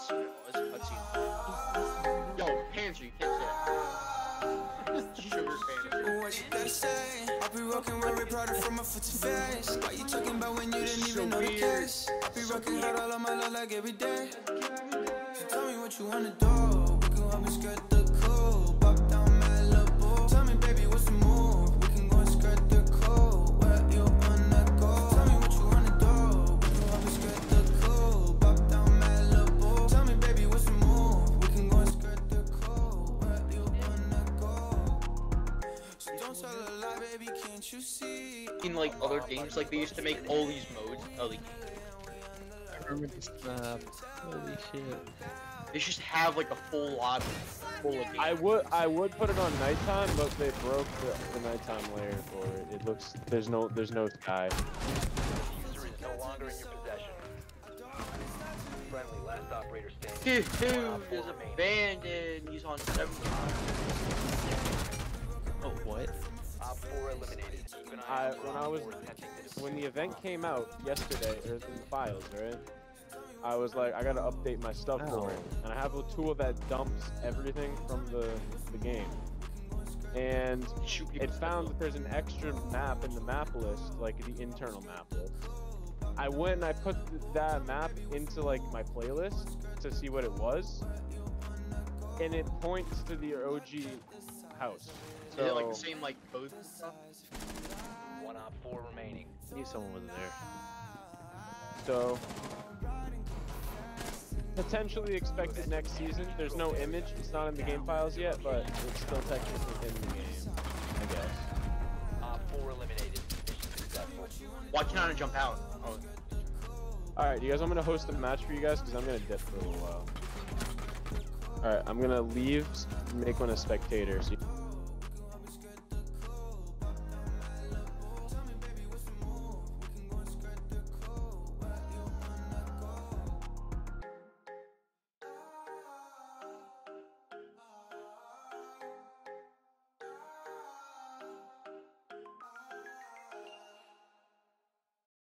cutscene it was. Cutscene. Yo, Panzer, you can't say that. Sugar. What you gotta say? I be rocking with Prada from my foot to face. Why you talking about when you didn't even know the case? I be rocking hard all of my life like every day. So tell me what you wanna do. We can help me skirt the In like other games, like they used to make all these modes. Oh, they, I remember this map. Holy shit. they just have like a full lobby full of games. I would I would put it on nighttime, but they broke the, the nighttime layer for it. It looks there's no there's no sky. User is no longer in your possession. Friendly, last operator standing. Dude, dude is abandoned. He's on seven. Oh, what? Op 4 eliminated. Keep an eye I when I was Op 4 attempting to when the event came out yesterday, or in the files, right? I was like, I gotta update my stuff for it, and I have a tool that dumps everything from the the game. And it found that there's an extra map in the map list, like the internal map list. I went and I put that map into like my playlist to see what it was, and it points to the OG house. So Is it like the same like both? One Op 4 remaining. Knew someone was there. So potentially expected next season. There's no image. It's not in the game files yet, but it's still technically in the game. I guess. Op 4 eliminated. Mission successful. Why can't I jump out? Oh, All right, you guys. I'm gonna host a match for you guys because I'm gonna dip for a little while. All right, I'm gonna leave. Make one a spectator. So you